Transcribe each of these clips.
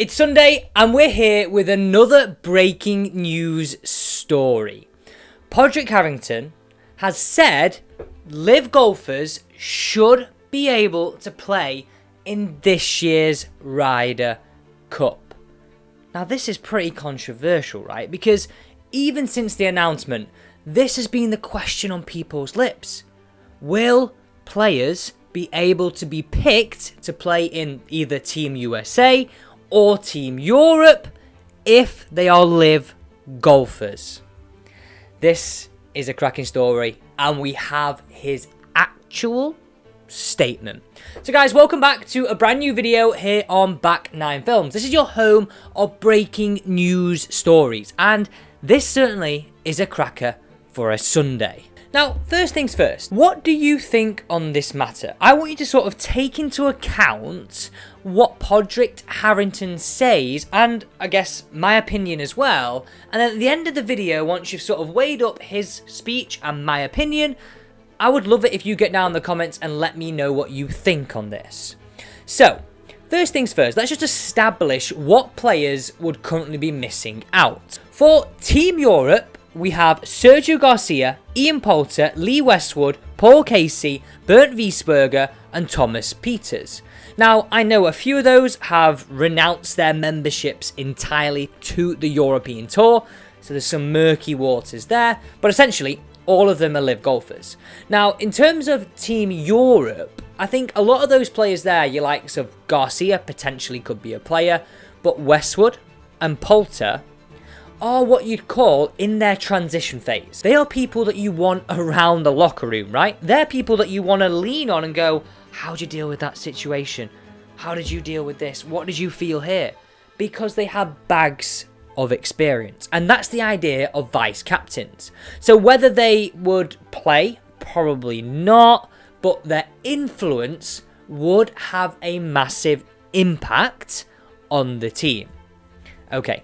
It's Sunday, and we're here with another breaking news story. Padraig Harrington has said LIV golfers should be able to play in this year's Ryder Cup. Now, this is pretty controversial, right? Because even since the announcement, this has been the question on people's lips. Will players be able to be picked to play in either Team USA or Team Europe if they are LIV golfers. This is a cracking story, and we have his actual statement. So guys, welcome back to a brand new video here on Back 9 Films. This is your home of breaking news stories, and this certainly is a cracker for a Sunday. Now, first things first, what do you think on this matter? I want you to sort of take into account what Padraig Harrington says, and I guess my opinion as well. And at the end of the video, once you've sort of weighed up his speech and my opinion, I would love it if you get down in the comments and let me know what you think on this. So, first things first, let's just establish what players would currently be missing out. For Team Europe, we have Sergio Garcia, Ian Poulter, Lee Westwood, Paul Casey, Bernd Wiesberger, and Thomas Pieters. Now, I know a few of those have renounced their memberships entirely to the European Tour, so there's some murky waters there, but essentially, all of them are LIV golfers. Now, in terms of Team Europe, I think a lot of those players there, your likes of Garcia potentially could be a player, but Westwood and Poulter are what you'd call in their transition phase. They are people that you want around the locker room, right? They're people that you want to lean on and go, how'd you deal with that situation? How did you deal with this? What did you feel here? Because they have bags of experience. And that's the idea of vice captains. So whether they would play, probably not, but their influence would have a massive impact on the team. Okay,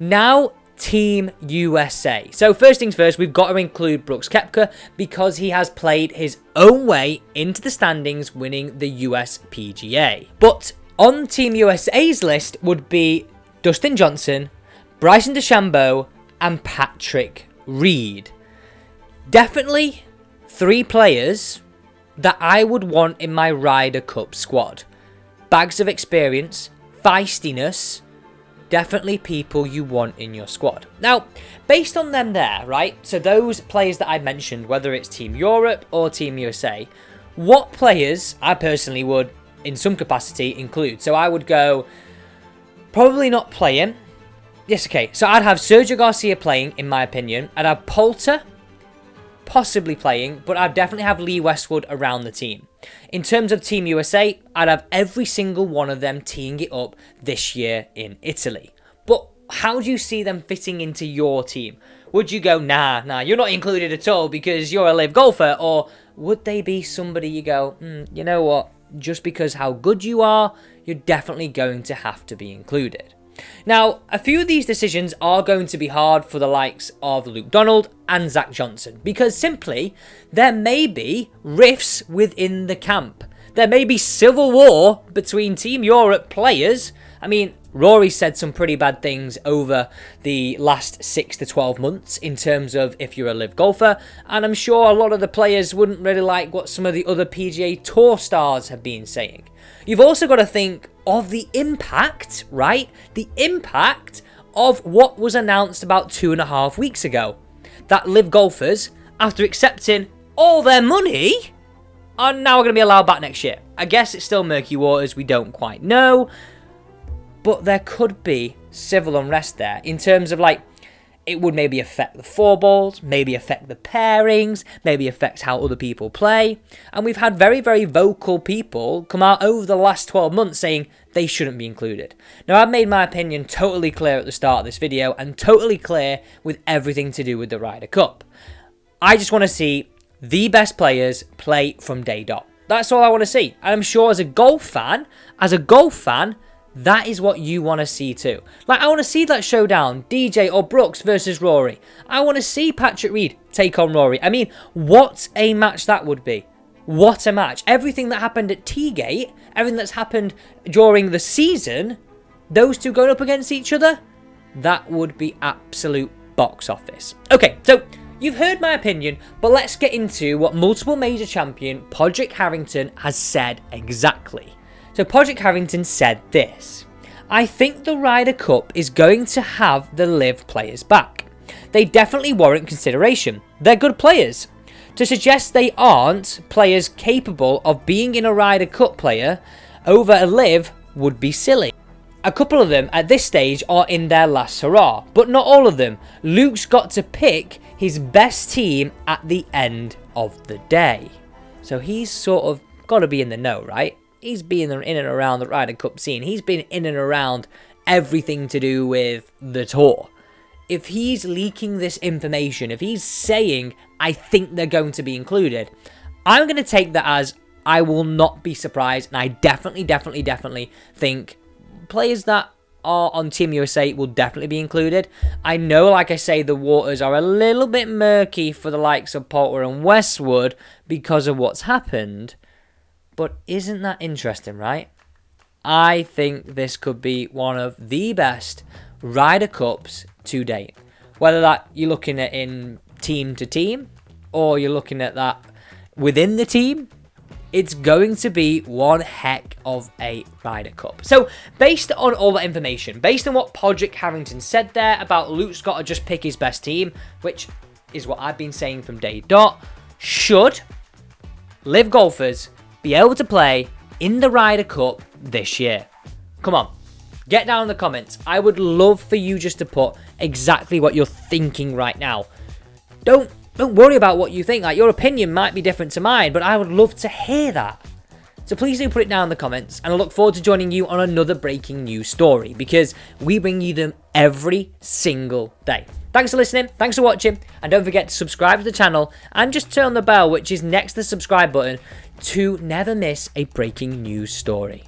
now Team USA. So first things first, we've got to include Brooks Koepka because he has played his own way into the standings winning the US PGA. But on Team USA's list would be Dustin Johnson, Bryson DeChambeau and Patrick Reed. Definitely three players that I would want in my Ryder Cup squad. Bags of experience, feistiness, definitely people you want in your squad. Now, based on them there, right, so those players that I mentioned, whether it's Team Europe or Team USA, what players I personally would, in some capacity, include? So I would go, probably not playing. Yes, okay, so I'd have Sergio Garcia playing, in my opinion. I'd have Poulter possibly playing, but I'd definitely have Lee Westwood around the team. In terms of Team USA, I'd have every single one of them teeing it up this year in Italy. But how do you see them fitting into your team? Would you go, nah, nah, you're not included at all because you're a LIV golfer? Or would they be somebody you go, mm, you know what, just because how good you are, you're definitely going to have to be included? Now, a few of these decisions are going to be hard for the likes of Luke Donald and Zach Johnson because simply there may be rifts within the camp. There may be civil war between Team Europe players. I mean, Rory said some pretty bad things over the last 6 to 12 months in terms of if you're a LIV golfer, and I'm sure a lot of the players wouldn't really like what some of the other PGA Tour stars have been saying. You've also got to think of the impact, right? The impact of what was announced about two and a half weeks ago. That LIV golfers, after accepting all their money, are now going to be allowed back next year. I guess it's still murky waters, we don't quite know. But there could be civil unrest there in terms of like it would maybe affect the four balls, maybe affect the pairings, maybe affect how other people play. And we've had very, very vocal people come out over the last 12 months saying they shouldn't be included. Now, I've made my opinion totally clear at the start of this video and totally clear with everything to do with the Ryder Cup. I just want to see the best players play from day dot. That's all I want to see. And I'm sure as a golf fan, as a golf fan, that is what you want to see too. Like, I want to see that showdown, DJ or Brooks versus Rory. I want to see Patrick Reed take on Rory. I mean, what a match that would be. What a match. Everything that happened at Teegate, everything that's happened during the season, those two going up against each other, that would be absolute box office. Okay, so you've heard my opinion, but let's get into what multiple major champion Padraig Harrington has said exactly. So Padraig Harrington said this. I think the Ryder Cup is going to have the LIV players back. They definitely warrant consideration. They're good players. To suggest they aren't players capable of being in a Ryder Cup player over a live would be silly. A couple of them at this stage are in their last hurrah, but not all of them. Luke's got to pick his best team at the end of the day. So he's sort of got to be in the know, right? He's been in and around the Ryder Cup scene. He's been in and around everything to do with the tour. If he's leaking this information, if he's saying, I think they're going to be included, I'm going to take that as I will not be surprised. And I definitely, definitely, definitely think players that are on Team USA will definitely be included. I know, like I say, the waters are a little bit murky for the likes of Poulter and Westwood because of what's happened. But isn't that interesting, right? I think this could be one of the best Ryder Cups to date. Whether that you're looking at in team to team or you're looking at that within the team, it's going to be one heck of a Ryder Cup. So, based on all that information, based on what Padraig Harrington said there about Luke's got to just pick his best team, which is what I've been saying from day dot, should LIV golfers be able to play in the Ryder Cup this year? Come on, get down in the comments. I would love for you just to put exactly what you're thinking right now. Don't don't worry about what you think. Like your opinion might be different to mine, but I would love to hear that. So please do put it down in the comments, and I look forward to joining you on another breaking news story because we bring you them every single day. Thanks for listening, thanks for watching, and don't forget to subscribe to the channel and just turn the bell, which is next to the subscribe button, to never miss a breaking news story.